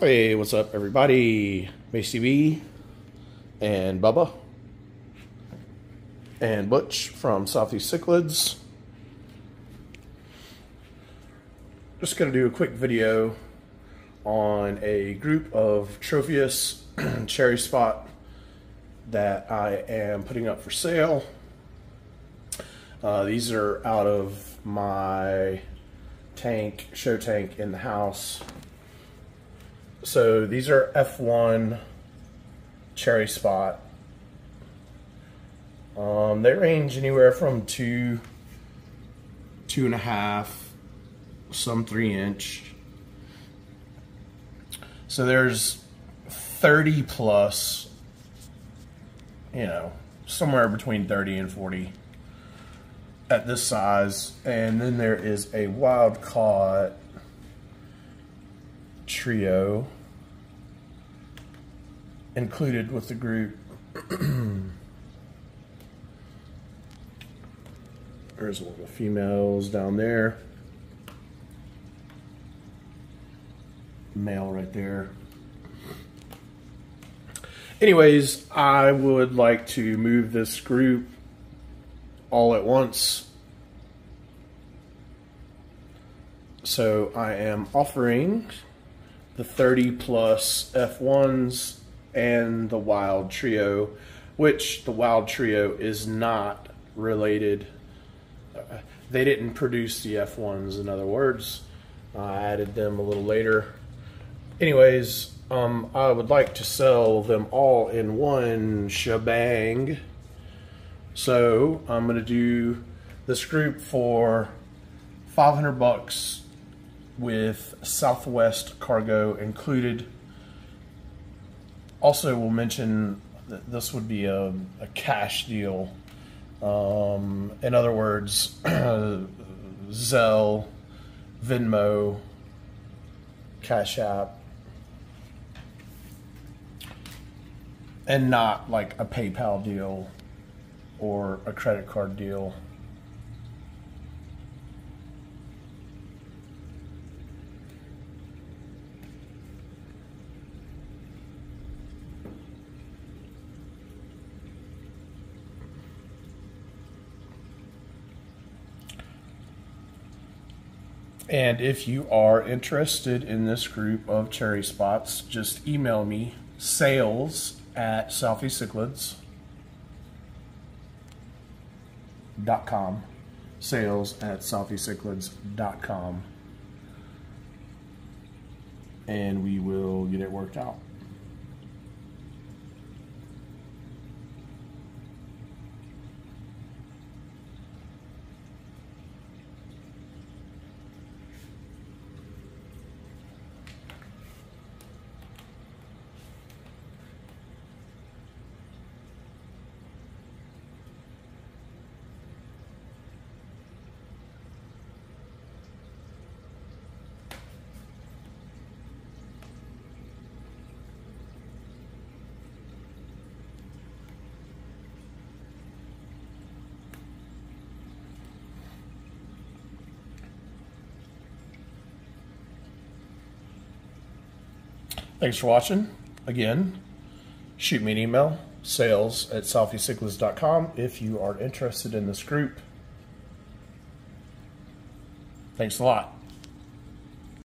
Hey, what's up, everybody? Macy B and Bubba and Butch from Southeast Cichlids. Just going to do a quick video on a group of Tropheus cherry spot that I am putting up for sale. Uh, these are out of my tank, show tank in the house so these are F1 cherry spot. Um, they range anywhere from two, two and a half, some three inch. So there's 30 plus, you know, somewhere between 30 and 40 at this size. And then there is a wild caught trio included with the group. There's one of the females down there. Male right there. Anyways, I would like to move this group all at once. So I am offering the 30 plus F1s and the Wild Trio, which the Wild Trio is not related. Uh, they didn't produce the F1s, in other words. I added them a little later. Anyways, um, I would like to sell them all in one shebang. So I'm going to do this group for 500 bucks with Southwest cargo included. Also, we'll mention that this would be a, a cash deal. Um, in other words, Zelle, Venmo, Cash App, and not like a PayPal deal or a credit card deal. And if you are interested in this group of cherry spots, just email me sales at southeastcichlids.com. Sales at southeastcichlids.com. And we will get it worked out. Thanks for watching. Again, shoot me an email, sales at southeastcichlids.com if you are interested in this group. Thanks a lot.